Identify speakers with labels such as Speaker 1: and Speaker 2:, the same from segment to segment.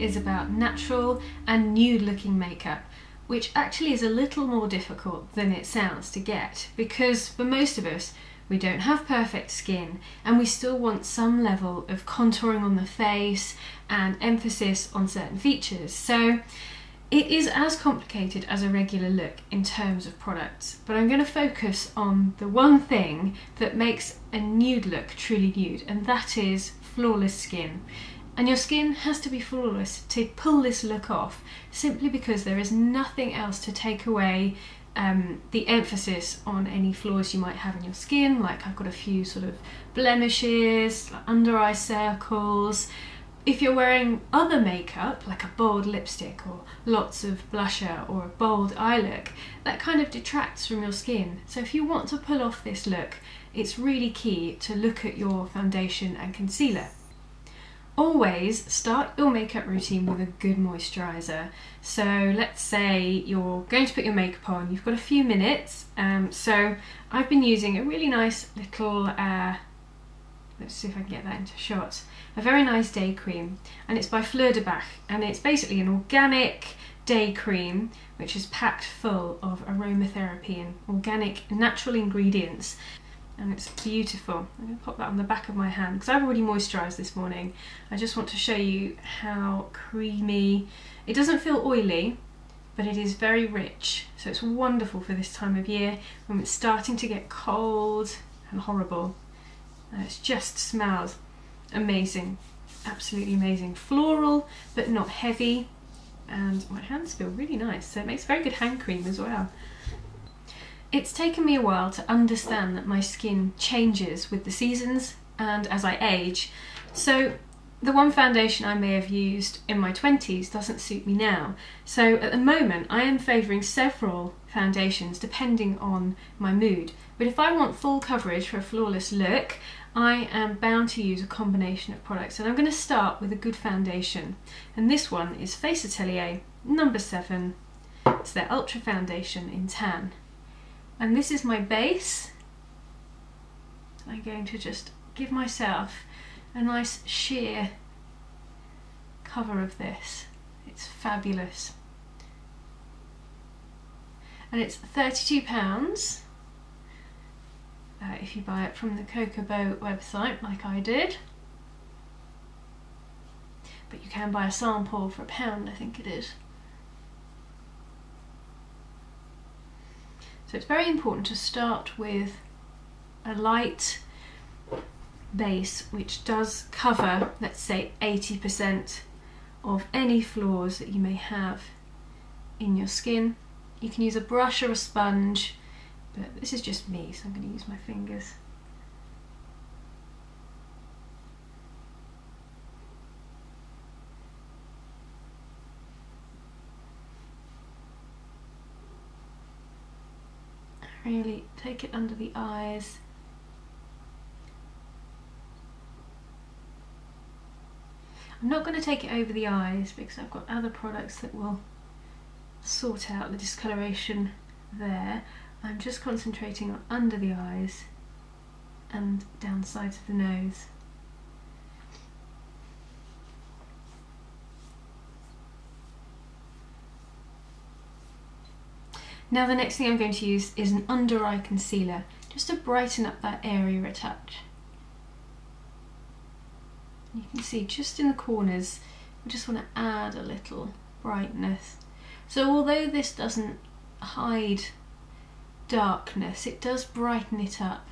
Speaker 1: is about natural and nude looking makeup, which actually is a little more difficult than it sounds to get because for most of us, we don't have perfect skin and we still want some level of contouring on the face and emphasis on certain features. So it is as complicated as a regular look in terms of products, but I'm going to focus on the one thing that makes a nude look truly nude, and that is flawless skin. And your skin has to be flawless to pull this look off, simply because there is nothing else to take away um, the emphasis on any flaws you might have in your skin. Like I've got a few sort of blemishes, like under eye circles. If you're wearing other makeup, like a bold lipstick or lots of blusher or a bold eye look, that kind of detracts from your skin. So if you want to pull off this look, it's really key to look at your foundation and concealer. Always start your makeup routine with a good moisturiser. So let's say you're going to put your makeup on, you've got a few minutes. Um, so I've been using a really nice little, uh, let's see if I can get that into shot, a very nice day cream and it's by Fleur de Bach and it's basically an organic day cream which is packed full of aromatherapy and organic natural ingredients and it's beautiful. I'm going to pop that on the back of my hand because I've already moisturised this morning. I just want to show you how creamy, it doesn't feel oily but it is very rich so it's wonderful for this time of year when it's starting to get cold and horrible. And it just smells amazing, absolutely amazing. Floral but not heavy and my hands feel really nice so it makes very good hand cream as well. It's taken me a while to understand that my skin changes with the seasons and as I age. So the one foundation I may have used in my 20s doesn't suit me now. So at the moment I am favouring several foundations depending on my mood. But if I want full coverage for a flawless look, I am bound to use a combination of products. And I'm going to start with a good foundation. And this one is Face Atelier number 7. It's their Ultra Foundation in Tan and this is my base. I'm going to just give myself a nice sheer cover of this. It's fabulous. And it's 32 pounds uh, if you buy it from the Cocobeau website like I did. But you can buy a sample for a pound I think it is So it's very important to start with a light base which does cover, let's say 80% of any flaws that you may have in your skin. You can use a brush or a sponge, but this is just me, so I'm going to use my fingers. Really take it under the eyes I'm not going to take it over the eyes because I've got other products that will sort out the discoloration there. I'm just concentrating on under the eyes and down the sides of the nose. Now the next thing I'm going to use is an under eye concealer, just to brighten up that area a touch. You can see just in the corners, we just want to add a little brightness. So although this doesn't hide darkness, it does brighten it up.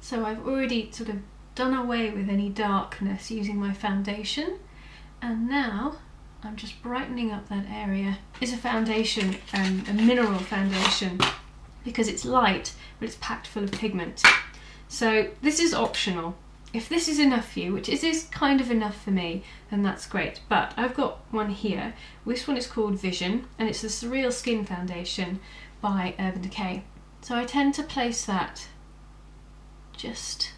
Speaker 1: So I've already sort of done away with any darkness using my foundation and now I'm just brightening up that area. It's a foundation, um, a mineral foundation, because it's light, but it's packed full of pigment. So this is optional. If this is enough for you, which is kind of enough for me, then that's great. But I've got one here. This one is called Vision, and it's the Surreal Skin Foundation by Urban Decay. So I tend to place that just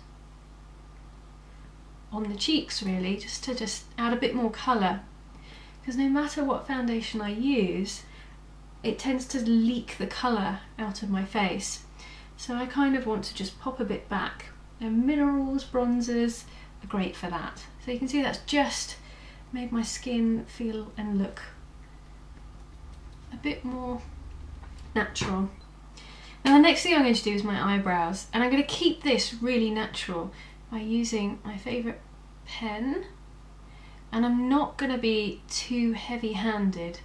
Speaker 1: on the cheeks really, just to just add a bit more colour because no matter what foundation I use, it tends to leak the colour out of my face. So I kind of want to just pop a bit back. And minerals, bronzers are great for that. So you can see that's just made my skin feel and look a bit more natural. Now the next thing I'm going to do is my eyebrows and I'm going to keep this really natural by using my favourite pen and I'm not going to be too heavy handed.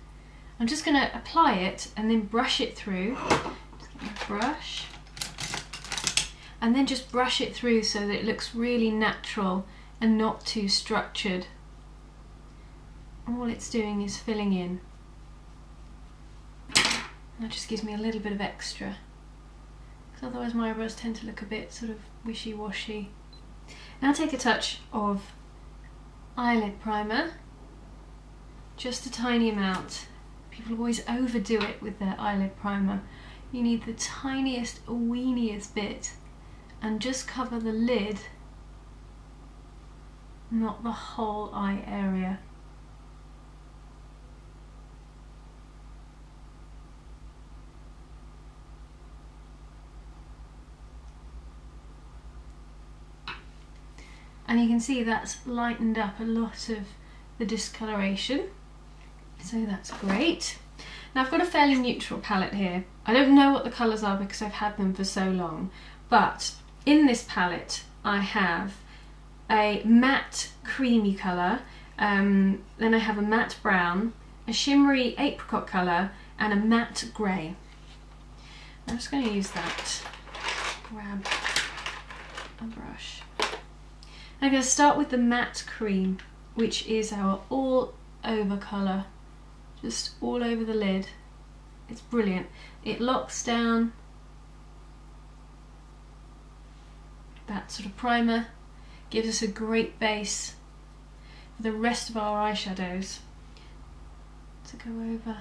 Speaker 1: I'm just going to apply it and then brush it through. brush and then just brush it through so that it looks really natural and not too structured. All it's doing is filling in. That just gives me a little bit of extra. Because otherwise my eyebrows tend to look a bit sort of wishy-washy. Now take a touch of eyelid primer. Just a tiny amount. People always overdo it with their eyelid primer. You need the tiniest, weeniest bit and just cover the lid, not the whole eye area. And you can see that's lightened up a lot of the discoloration so that's great now I've got a fairly neutral palette here I don't know what the colours are because I've had them for so long but in this palette I have a matte creamy colour, um, then I have a matte brown, a shimmery apricot colour and a matte grey. I'm just going to use that. Grab a brush. I'm going to start with the matte cream which is our all over colour just all over the lid. It's brilliant. It locks down that sort of primer gives us a great base for the rest of our eyeshadows to go over.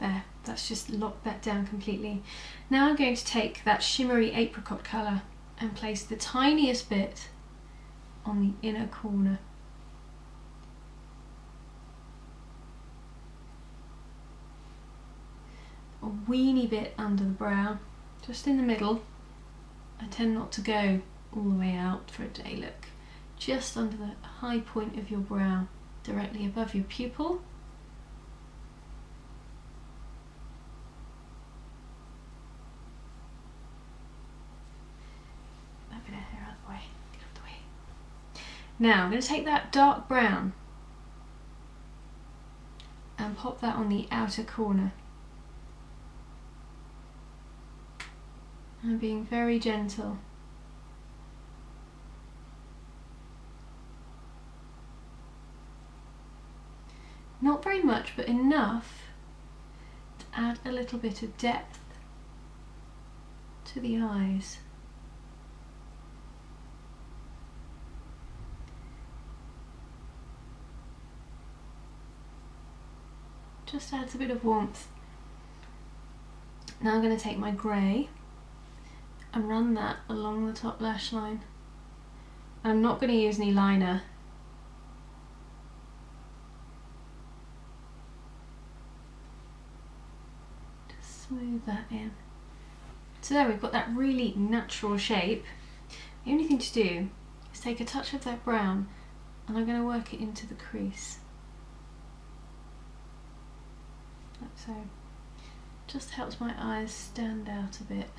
Speaker 1: There, that's just locked that down completely. Now I'm going to take that shimmery apricot colour and place the tiniest bit on the inner corner. a weeny bit under the brow, just in the middle. I tend not to go all the way out for a day look. Just under the high point of your brow, directly above your pupil. That bit of hair out of the way, get out of the way. Now I'm going to take that dark brown and pop that on the outer corner. and being very gentle. Not very much, but enough to add a little bit of depth to the eyes. Just adds a bit of warmth. Now I'm going to take my grey and run that along the top lash line. I'm not going to use any liner. Just smooth that in. So there we've got that really natural shape. The only thing to do is take a touch of that brown and I'm going to work it into the crease. Like so. Just helps my eyes stand out a bit.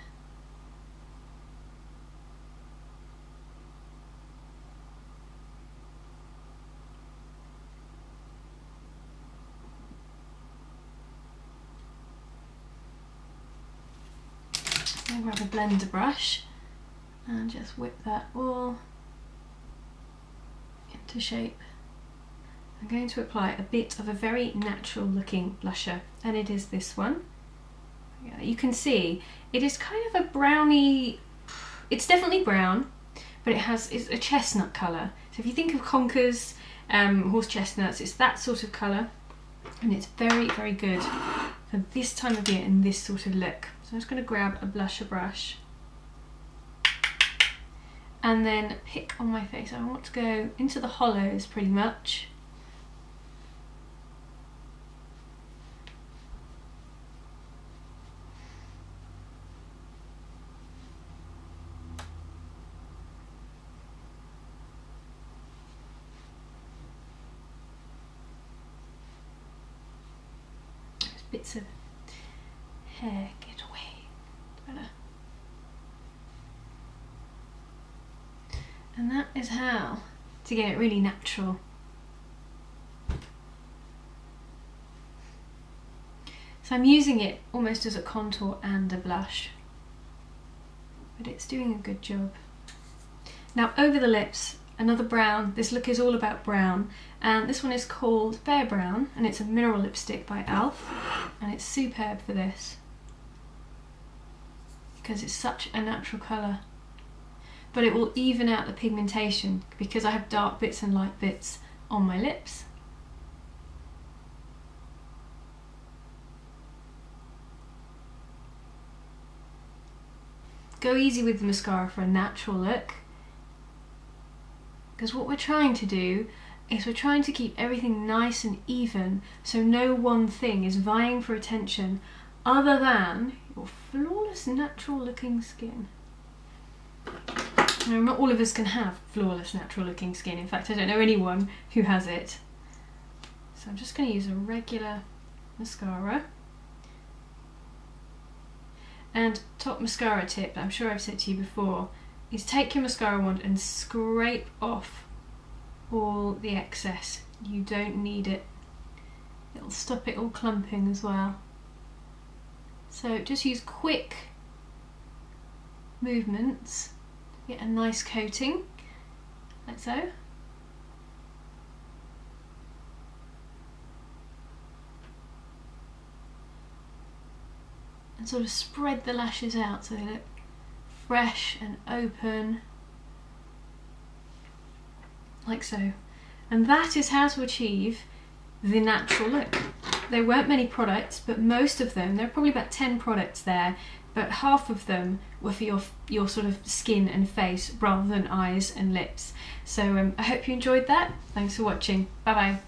Speaker 1: I grab a blender brush and just whip that all into shape. I'm going to apply a bit of a very natural looking blusher and it is this one. Yeah, you can see it is kind of a browny, it's definitely brown, but it has it's a chestnut colour. So if you think of conkers, um, horse chestnuts, it's that sort of colour and it's very, very good for this time of year and this sort of look. So I'm just going to grab a blusher brush and then pick on my face. I want to go into the hollows pretty much. Bits of hair get away. Better. And that is how to get it really natural. So I'm using it almost as a contour and a blush, but it's doing a good job. Now over the lips, another brown. This look is all about brown, and this one is called Bare Brown, and it's a mineral lipstick by e.l.f. and it's superb for this because it's such a natural colour. But it will even out the pigmentation because I have dark bits and light bits on my lips. Go easy with the mascara for a natural look. Because what we're trying to do is we're trying to keep everything nice and even so no one thing is vying for attention other than your flawless natural looking skin. Now not all of us can have flawless natural looking skin. In fact I don't know anyone who has it. So I'm just going to use a regular mascara. And top mascara tip, I'm sure I've said to you before, is take your mascara wand and scrape off all the excess. You don't need it. It'll stop it all clumping as well. So just use quick movements, get a nice coating, like so. and sort of spread the lashes out so they look fresh and open. Like so. And that is how to achieve the natural look. There weren't many products but most of them there are probably about 10 products there but half of them were for your your sort of skin and face rather than eyes and lips. So um, I hope you enjoyed that. Thanks for watching. Bye bye